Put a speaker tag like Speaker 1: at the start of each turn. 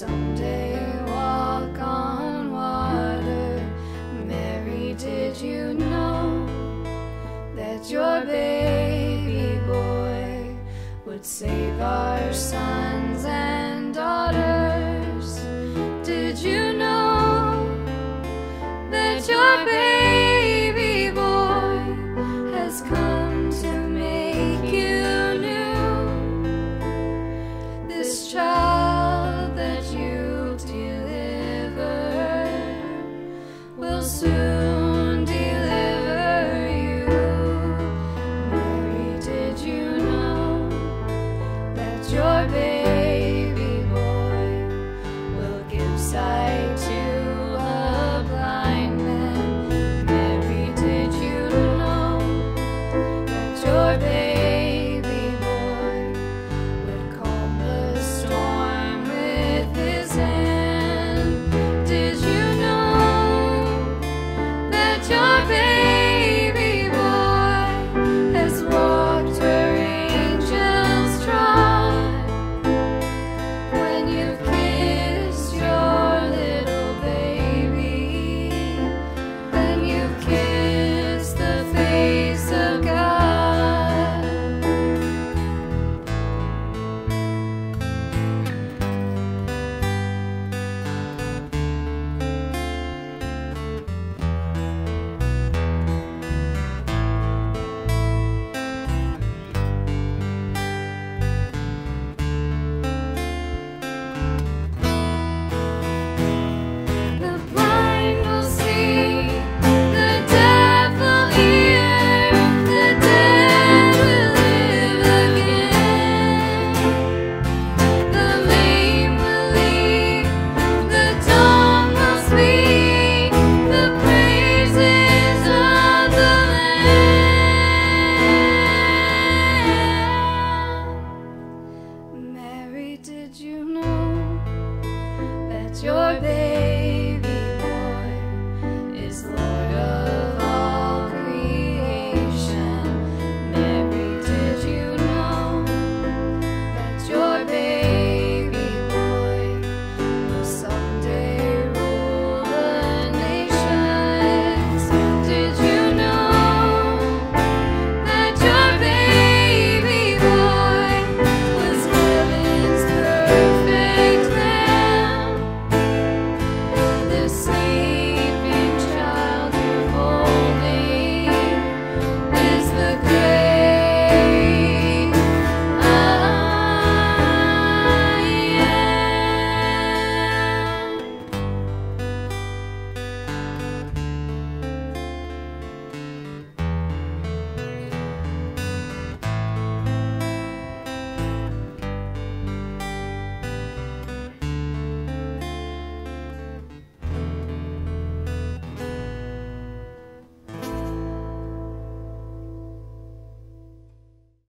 Speaker 1: Someday walk on water. Mary, did you know that your baby boy would save our sons and inside. your baby.